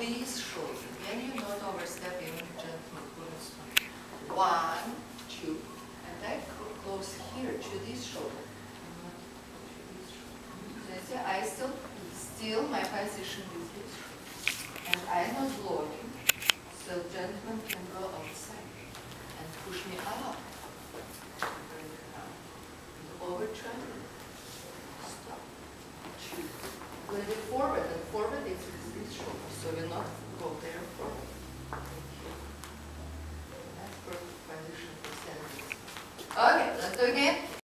Please shoulder. When you not overstep, couldn't One, two, and I close here to this shoulder. I still, still my position with this. And I'm not blocking, so gentleman can go outside and push me up. Bring it. Over. Stop. Two. Little bit forward, and forward is so we not go there forward. That's perfect position for standing. Okay, let's do again.